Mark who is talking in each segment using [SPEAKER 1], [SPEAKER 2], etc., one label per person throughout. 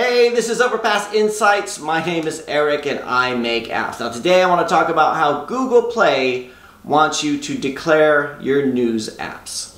[SPEAKER 1] Hey, this is Overpass Insights. My name is Eric and I make apps. Now today I want to talk about how Google Play wants you to declare your news apps.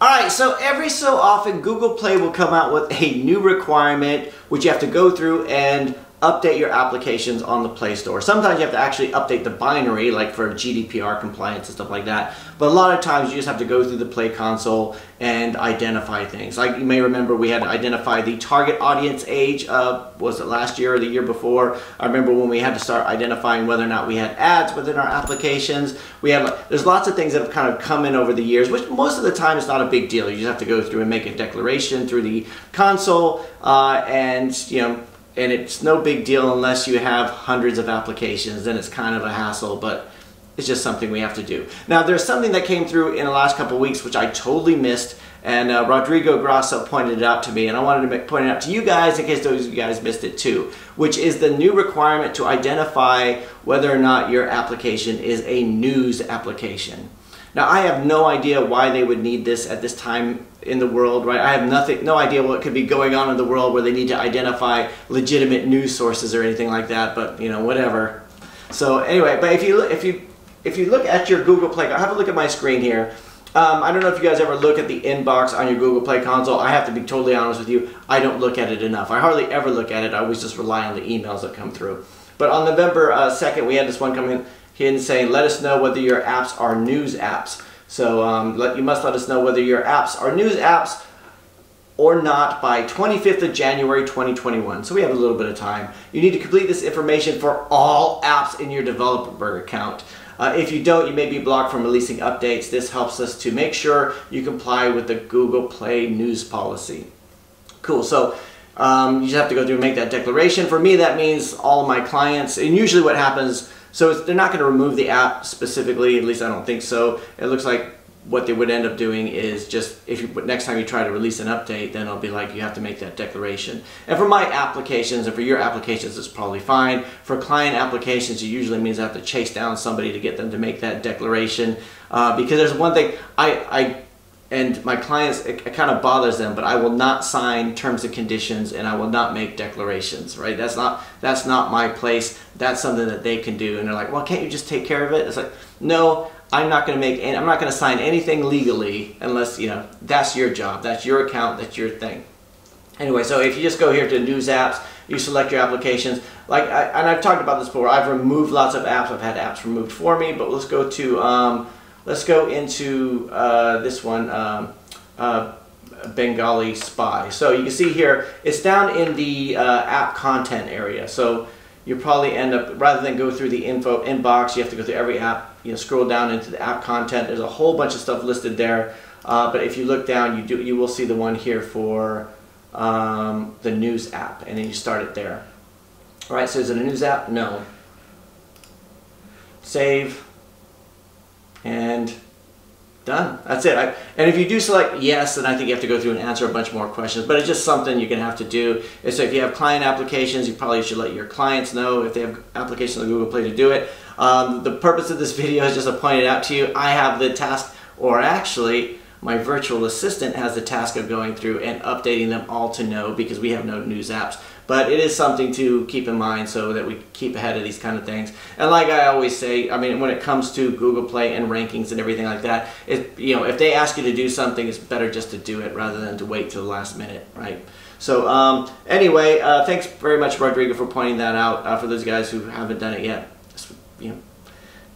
[SPEAKER 1] Alright, so every so often Google Play will come out with a new requirement which you have to go through and update your applications on the Play Store. Sometimes you have to actually update the binary, like for GDPR compliance and stuff like that. But a lot of times you just have to go through the Play console and identify things. Like you may remember we had to identify the target audience age, was it last year or the year before? I remember when we had to start identifying whether or not we had ads within our applications. We have, there's lots of things that have kind of come in over the years, which most of the time is not a big deal. You just have to go through and make a declaration through the console uh, and, you know, and it's no big deal unless you have hundreds of applications then it's kind of a hassle but it's just something we have to do. Now there's something that came through in the last couple weeks which I totally missed and uh, Rodrigo Grasso pointed it out to me and I wanted to point it out to you guys in case those of you guys missed it too which is the new requirement to identify whether or not your application is a news application. Now I have no idea why they would need this at this time in the world, right? I have nothing, no idea what could be going on in the world where they need to identify legitimate news sources or anything like that. But you know, whatever. So anyway, but if you if you if you look at your Google Play, I have a look at my screen here. Um, I don't know if you guys ever look at the inbox on your Google Play console. I have to be totally honest with you. I don't look at it enough. I hardly ever look at it. I always just rely on the emails that come through. But on November uh, 2nd, we had this one coming in saying, let us know whether your apps are news apps. So um, let, you must let us know whether your apps are news apps or not by 25th of January 2021. So we have a little bit of time. You need to complete this information for all apps in your developer account. Uh, if you don't, you may be blocked from releasing updates. This helps us to make sure you comply with the Google Play news policy. Cool, so um, you just have to go through and make that declaration. For me, that means all my clients, and usually what happens so they're not going to remove the app specifically, at least I don't think so. It looks like what they would end up doing is just if you next time you try to release an update then it'll be like you have to make that declaration. And for my applications and for your applications it's probably fine. For client applications it usually means I have to chase down somebody to get them to make that declaration. Uh, because there's one thing I, I and my clients, it, it, kind of bothers them, but I will not sign terms and conditions and I will not make declarations, right? That's not, that's not my place. That's something that they can do. And they're like, well, can't you just take care of it? It's like, no, I'm not going to make, any, I'm not going to sign anything legally unless, you know, that's your job. That's your account. That's your thing. Anyway, so if you just go here to news apps, you select your applications. Like, I, and I've talked about this before. I've removed lots of apps. I've had apps removed for me, but let's go to, um, Let's go into uh, this one, um, uh, Bengali Spy. So you can see here, it's down in the uh, app content area. So you probably end up, rather than go through the info inbox, you have to go through every app, you know, scroll down into the app content. There's a whole bunch of stuff listed there. Uh, but if you look down, you, do, you will see the one here for um, the news app, and then you start it there. All right, so is it a news app? No. Save and done. That's it. I, and if you do select yes, then I think you have to go through and answer a bunch more questions. But it's just something you're to have to do. And so if you have client applications, you probably should let your clients know if they have applications on Google Play to do it. Um, the purpose of this video is just to point it out to you. I have the task, or actually, my virtual assistant has the task of going through and updating them all to know because we have no news apps. But it is something to keep in mind so that we keep ahead of these kind of things. And like I always say, I mean, when it comes to Google Play and rankings and everything like that, it, you know, if they ask you to do something, it's better just to do it rather than to wait till the last minute, right? So um, anyway, uh, thanks very much, Rodrigo, for pointing that out. Uh, for those guys who haven't done it yet, you know,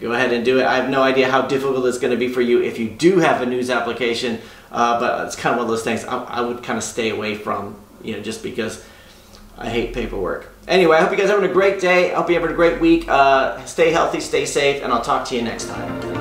[SPEAKER 1] go ahead and do it. I have no idea how difficult it's going to be for you if you do have a news application, uh, but it's kind of one of those things I, I, would kind of stay away from, you know, just because I hate paperwork. Anyway, I hope you guys are having a great day. I hope you having a great week. Uh, stay healthy, stay safe, and I'll talk to you next time.